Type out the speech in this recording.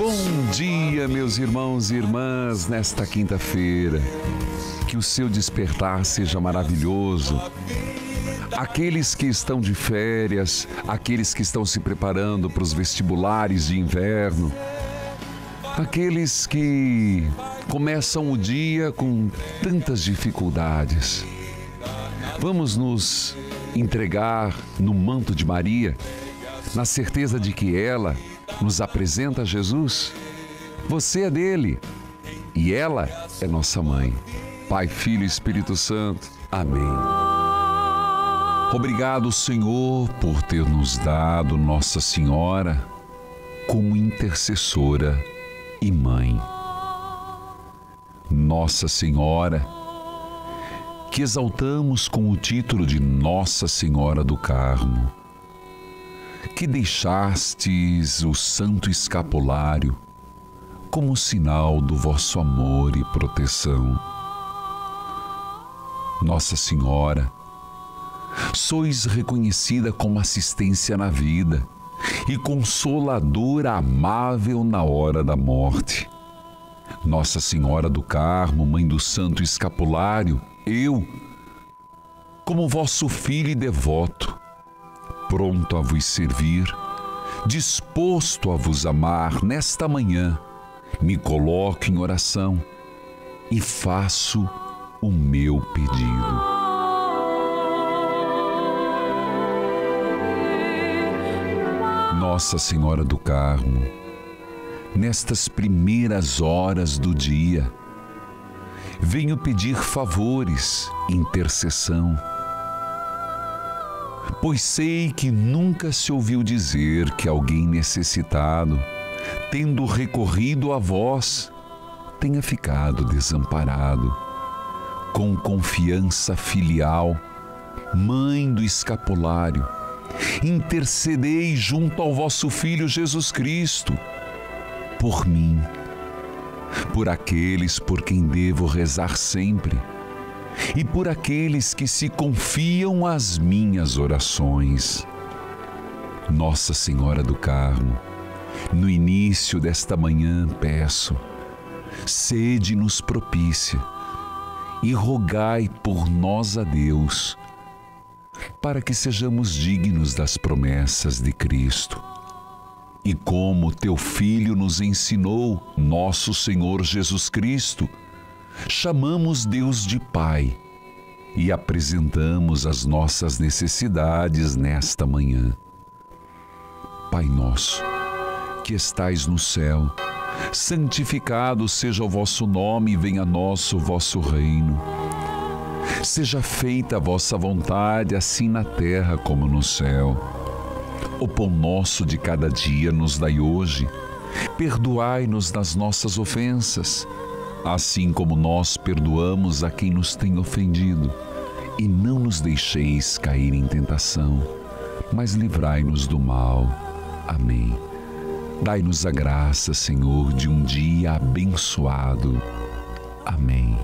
Bom dia, meus irmãos e irmãs, nesta quinta-feira. Que o seu despertar seja maravilhoso. Aqueles que estão de férias, aqueles que estão se preparando para os vestibulares de inverno, aqueles que começam o dia com tantas dificuldades. Vamos nos entregar no manto de Maria, na certeza de que ela nos apresenta Jesus. Você é dele e ela é nossa mãe. Pai, Filho e Espírito Santo. Amém. Obrigado, Senhor, por ter nos dado Nossa Senhora como intercessora e mãe. Nossa Senhora, que exaltamos com o título de Nossa Senhora do Carmo, que deixastes o santo escapulário como sinal do vosso amor e proteção. Nossa Senhora, sois reconhecida como assistência na vida e consoladora amável na hora da morte. Nossa Senhora do Carmo, Mãe do Santo Escapulário, eu, como vosso filho e devoto, pronto a vos servir, disposto a vos amar nesta manhã, me coloco em oração e faço o meu pedido. Nossa Senhora do Carmo, nestas primeiras horas do dia, venho pedir favores, intercessão, pois sei que nunca se ouviu dizer que alguém necessitado, tendo recorrido a vós, tenha ficado desamparado. Com confiança filial, Mãe do escapulário, intercedei junto ao vosso Filho Jesus Cristo, por mim, por aqueles por quem devo rezar sempre e por aqueles que se confiam às minhas orações. Nossa Senhora do Carmo, no início desta manhã peço, sede-nos propícia e rogai por nós a Deus, para que sejamos dignos das promessas de Cristo. E como teu Filho nos ensinou, nosso Senhor Jesus Cristo, chamamos Deus de Pai e apresentamos as nossas necessidades nesta manhã. Pai nosso, que estais no céu, santificado seja o vosso nome venha a nós o vosso reino. Seja feita a vossa vontade, assim na terra como no céu. O pão nosso de cada dia nos dai hoje. Perdoai-nos das nossas ofensas, assim como nós perdoamos a quem nos tem ofendido. E não nos deixeis cair em tentação, mas livrai-nos do mal. Amém. Dai-nos a graça, Senhor, de um dia abençoado. Amém.